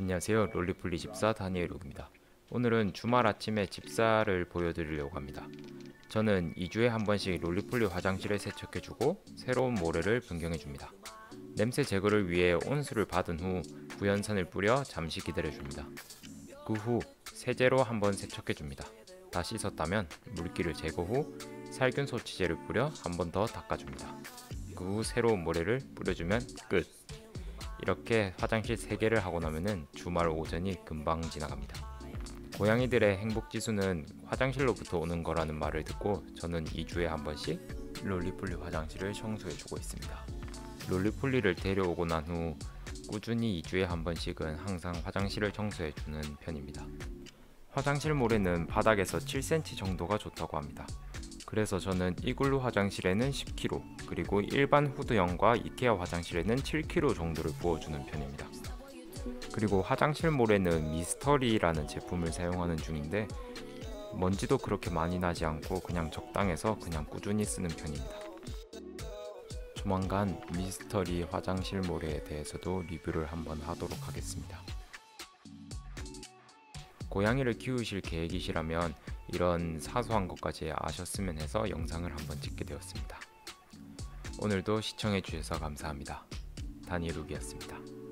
안녕하세요. 롤리플리 집사 다니엘욱입니다. 오늘은 주말 아침에 집사를 보여드리려고 합니다. 저는 2주에 한 번씩 롤리플리 화장실을 세척해주고 새로운 모래를 변경해줍니다. 냄새 제거를 위해 온수를 받은 후 구연산을 뿌려 잠시 기다려줍니다. 그 후 세제로 한번 세척해줍니다. 다 씻었다면 물기를 제거 후 살균 소치제를 뿌려 한 번 더 닦아줍니다. 그 후 새로운 모래를 뿌려주면 끝 이렇게 화장실 3개를 하고 나면은 주말 오전이 금방 지나갑니다. 고양이들의 행복 지수는 화장실로부터 오는 거라는 말을 듣고 저는 2주에 한 번씩 롤리폴리 화장실을 청소해 주고 있습니다. 롤리폴리를 데려오고 난 후 꾸준히 2주에 한 번씩은 항상 화장실을 청소해 주는 편입니다. 화장실 모래는 바닥에서 7cm 정도가 좋다고 합니다. 그래서 저는 이글루 화장실에는 10kg 그리고 일반 후드형과 이케아 화장실에는 7kg 정도를 부어주는 편입니다. 그리고 화장실 모래는 미스터리라는 제품을 사용하는 중인데 먼지도 그렇게 많이 나지 않고 그냥 적당해서 그냥 꾸준히 쓰는 편입니다. 조만간 미스터리 화장실 모래에 대해서도 리뷰를 한번 하도록 하겠습니다. 고양이를 키우실 계획이시라면 이런 사소한 것까지 아셨으면 해서 영상을 한번 찍게 되었습니다. 오늘도 시청해 주셔서 감사합니다. 다니엘욱이었습니다.